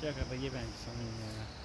这个不一般，聪 रही